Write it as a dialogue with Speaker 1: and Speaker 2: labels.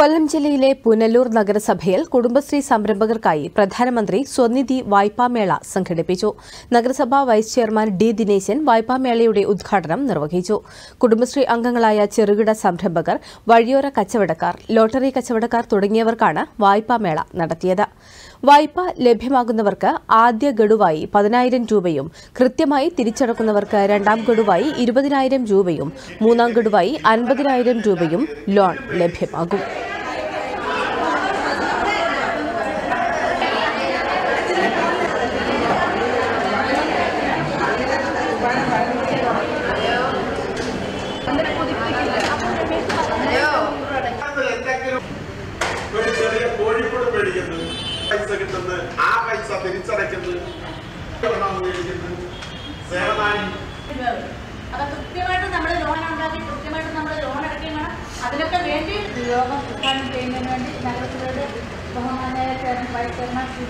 Speaker 1: കൊല്ലം ജില്ലയിലെ പുനലൂർ നഗരസഭയിൽ കുടുംബശ്രീ സംരംഭകർക്കായി പ്രധാനമന്ത്രി സ്വനിധി വായ്പാമേള സംഘടിപ്പിച്ചു. നഗരസഭാ വൈസ് ചെയർമാൻ ഡി ദിനേശൻ വായ്പാമേളയുടെ ഉദ്ഘാടനം നിർവഹിച്ചു. കുടുംബശ്രീ അംഗങ്ങളായ ചെറുകിട സംരംഭകർ വഴിയോര കച്ചവടക്കാർ ലോട്ടറി കച്ചവടക്കാർ തുടങ്ങിയവർക്കാണ് വായ്പാമേള നടത്തിയത്. വായ്പ ലഭ്യമാകുന്നവർക്ക് ആദ്യ ഗഡുവായി പതിനായിരം രൂപയും കൃത്യമായി തിരിച്ചടക്കുന്നവർക്ക് രണ്ടാം ഗഡുവായി ഇരുപതിനായിരം രൂപയും മൂന്നാം ഗഡുവായി അൻപതിനായിരം രൂപയും ലോൺ ലഭ്യമാകും.
Speaker 2: പൈസ കിട്ടുന്നു ആ പൈസ തിരിച്ചടയ്ക്കുന്നു സേവനായി
Speaker 3: നമ്മൾ ലോൺ നമ്മൾ ലോൺ അതിനൊക്കെ വേണ്ടി യോഗം ഉദ്ഘാടനം ചെയ്യുന്നതിന് വേണ്ടി നഗരസഭയുടെ ബഹുമാനായ ചെയർമാൻ വൈസ് ചെയർമാൻ ശ്രീ